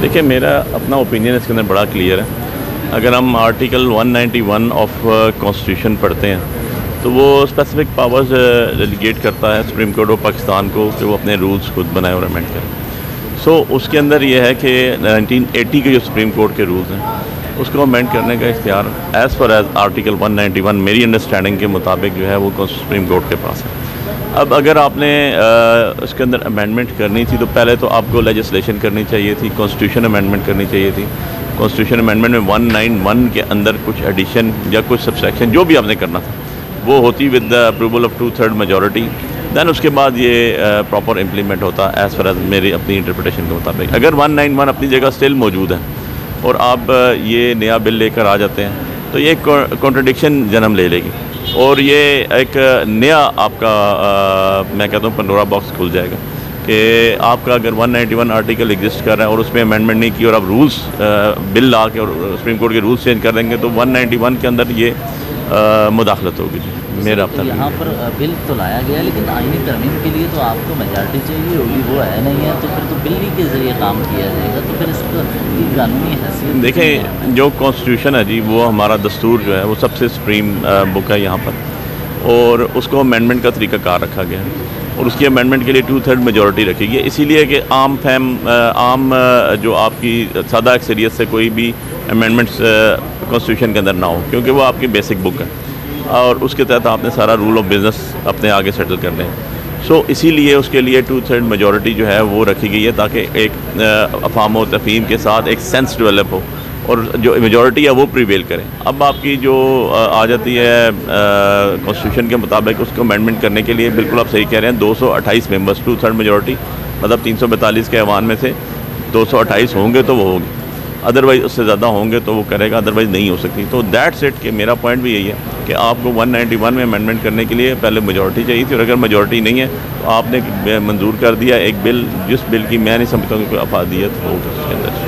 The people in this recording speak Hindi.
देखिए मेरा अपना ओपिनियन इसके अंदर बड़ा क्लियर है। अगर हम आर्टिकल 191 ऑफ़ कॉन्स्टिट्यूशन पढ़ते हैं तो वो स्पेसिफिक पावर्स डेलीगेट करता है सुप्रीम कोर्ट ऑफ़ पाकिस्तान को कि वो अपने रूल्स खुद बनाए और अमेंड करें। सो so, उसके अंदर ये है कि 1980 के जो सुप्रीम कोर्ट के रूल्स हैं उसको अमेंड करने का इख्तियार एज़ पर एज़ आर्टिकल 191 मेरी अंडरस्टैंडिंग के मुताबिक जो है वो सुप्रीम कोर्ट के पास है। अब अगर आपने उसके अंदर अमेंडमेंट करनी थी तो पहले तो आपको लेजिस्लेशन करनी चाहिए थी कॉन्स्टिट्यूशन अमेंडमेंट करनी चाहिए थी। कॉन्स्टिट्यूशन अमेंडमेंट में 191 के अंदर कुछ एडिशन या कुछ सब्सट्रैक्शन जो भी आपने करना था, वो होती with the approval of two third majority then उसके बाद ये प्रॉपर इम्प्लीमेंट होता एज़ फार एज़ मेरी अपनी इंटरप्रटेशन के मुताबिक। अगर 191 अपनी जगह स्टिल मौजूद है, और आप ये नया बिल लेकर आ जाते हैं तो ये कॉन्ट्रडिक्शन जन्म ले लेगी। और ये एक नया आपका आ, मैं कहता हूँ पंडोरा बॉक्स खुल जाएगा कि आपका अगर 191 आर्टिकल एग्जिस्ट कर रहा है और उसमें अमेंडमेंट नहीं की और आप रूल्स बिल ला के और सुप्रीम कोर्ट के रूल्स चेंज कर देंगे तो 191 के अंदर ये मुदाखलत होगी मेरा तो यहाँ पर बिल तो लाया गया लेकिन आइनी तरमीम के लिए तो आपको मेजॉरिटी चाहिए होगी वो है नहीं है तो फिर तो बिल ही के ज़रिए काम किया जाएगा तो फिर इसका कानूनी हैसियत देखें जो कॉन्स्टिट्यूशन है जी वो हमारा दस्तूर जो है वो सबसे सुप्रीम बुक है यहाँ पर। और उसको अमेंडमेंट का तरीका कार रखा गया है। और उसकी अमेंडमेंट के लिए टू थर्ड मेजोरिटी रखी गई इसीलिए कि आम फैम आम जो आपकी सादा अक्सरियत से कोई भी अमेंडमेंट्स कॉन्स्टिट्यूशन के अंदर ना हो क्योंकि वो आपकी बेसिक बुक है। और उसके तहत आपने सारा रूल ऑफ़ बिज़नेस अपने आगे सेटल करने हैं। सो so, इसीलिए उसके लिए टू थर्ड मेजोरिटी जो है वो रखी गई है ताकि एक अफाम व तफीम के साथ एक सेंस डेवलप हो और जो मेजोरिटी है वो प्रिवेल करें। अब आपकी जो आ जाती है कॉन्स्टिट्यूशन के मुताबिक उसको अमेंडमेंट करने के लिए बिल्कुल आप सही कह रहे हैं 228 मेंबर्स टू थर्ड मेजोरिटी मतलब तीन के ऐवान में से 228 होंगे तो वो होगी। अदरवाइज़ उससे ज़्यादा होंगे तो वो करेगा अदरवाइज़ नहीं हो सकती। तो दैट सेट कि मेरा पॉइंट भी यही है कि आपको 191 में अमेंडमेंट करने के लिए पहले मेजॉरिटी चाहिए थी, और अगर मेजॉरिटी नहीं है तो आपने मंजूर कर दिया, एक बिल, जिस बिल की मैं नहीं समझता हूँ कोई अफादियत हो उसके अंदर।